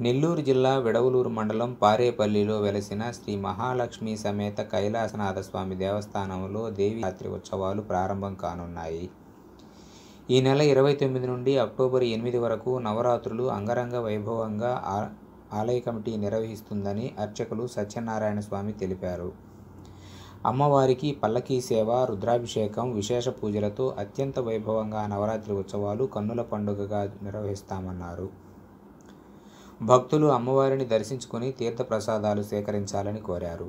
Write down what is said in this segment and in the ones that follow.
నెల్లూరు జిల్లా విడవలూరు మండలం పారేపల్లిలో వెలసిన శ్రీ మహాలక్ష్మి సమేత కైలాసనాథ స్వామి దేవస్థానంలో దేవి రాత్రి ఉత్సవాలు ప్రారంభం కానున్నాయి. ఈ నెల ఇరవై తొమ్మిది నుండి అక్టోబర్ ఎనిమిది వరకు నవరాత్రులు అంగరంగ వైభవంగా ఆ- ఆలయ కమిటీ నిర్వహిస్తుందని అర్చకులు సత్యనారాయణ స్వామి తెలిపారు. అమ్మవారికి పల్లకీ సేవ రుద్రాభిషేకం విశేష పూజలతో అత్యంత వైభవంగా నవరాత్రి ఉత్సవాలు కన్నుల పండుగగా నిర్వహిస్తామన్నారు. భక్తులు అమ్మవారిని దర్శించుకుని తీర్థప్రసాదాలు సేకరించాలని కోరారు.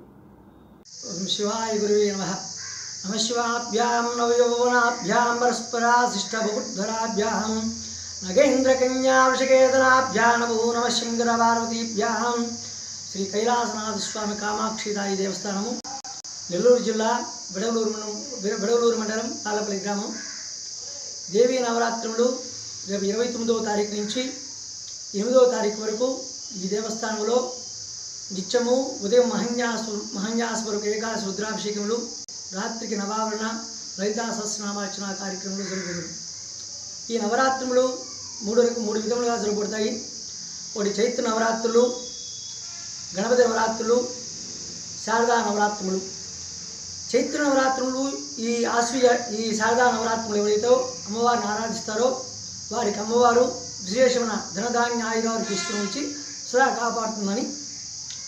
శివాయ గురువే నమ. నమశివాభ్యాం నవయోనాభ్యాం నవయౌవనాభ్యాం పరస్పరాశిష్టబుద్ధరాభ్యాం నగేంద్రకన్యాభిషకేతనాభ్యాం నమో నమ శంకర పార్వతీభ్యాం శ్రీ కైలాసనాథ స్వామి కామాక్షిదాయి దేవస్థానము నెల్లూరు జిల్లా విడవలూరు మండలం విడవలూరు మండలం తాళ్ళపల్లి గ్రామం. దేవీ నవరాత్రులు రేపు ఇరవై తొమ్మిదవ తారీఖు నుంచి ఎనిమిదవ తారీఖు వరకు ఈ దేవస్థానంలో నిత్యము ఉదయం మహన్యాసు మహన్యాస్వరూప ఏకాదశి రుద్రాభిషేకములు రాత్రికి నవావరణ లలితా సహస్రనామార్చన కార్యక్రమాలు జరుగుతుంది ఈ నవరాత్రులు మూడు మూడు విధములుగా జరగబడతాయి ఒకటి చైత్ర నవరాత్రులు గణపతి నవరాత్రులు శారదా నవరాత్రులు. చైత్ర నవరాత్రులు ఈ ఆశ్వీయ ఈ శారదా నవరాత్రులు ఎవరైతే అమ్మవారిని ఆరాధిస్తారో వారికి అమ్మవారు విశేషమైన ధనధాన్య ఆయుధాలు తీసుకుని వచ్చి సదా కాపాడుతుందని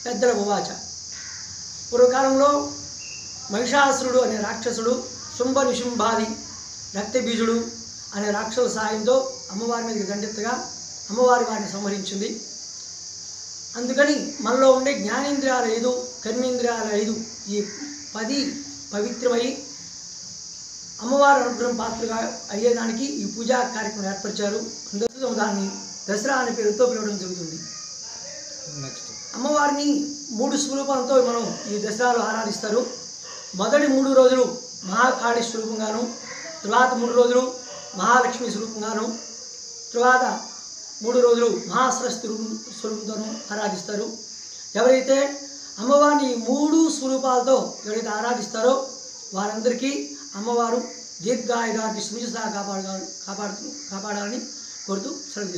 పెద్దల ఉవాచ. పూర్వకాలంలో మహిషాసురుడు అనే రాక్షసుడు శుంభ నిశుంభాది రక్తబీజుడు అనే రాక్షసుల సాయంతో అమ్మవారి మీదకి దండెత్తగా అమ్మవారి వారిని సంహరించింది. అందుకని మనలో ఉండే జ్ఞానేంద్రియాలు ఐదు కర్మేంద్రియాలు ఐదు ఈ పది పవిత్రమై అమ్మవారి అనుగ్రహం పాత్రగా అయ్యేదానికి ఈ పూజా కార్యక్రమం ఏర్పరిచారు. అందులో దాన్ని దసరా అనే పేరుతో పిలవడం జరుగుతుంది. నెక్స్ట్. అమ్మవారిని మూడు స్వరూపాలతో మనం ఈ దసరాలో ఆరాధిస్తారు. మొదటి మూడు రోజులు మహాకాళి స్వరూపంగాను తర్వాత మూడు రోజులు మహాలక్ష్మి స్వరూపంగాను తర్వాత మూడు రోజులు మహాసరస్వతి రూపం స్వరూపంతోనూ ఆరాధిస్తారు. ఎవరైతే అమ్మవారిని మూడు స్వరూపాలతో ఎవరైతే ఆరాధిస్తారో వారందరికీ అమ్మవారు దీర్ఘాయుగా సుమిషితా కాపాడు కాపాడు కాపాడాలని కోరుతూ సెలవు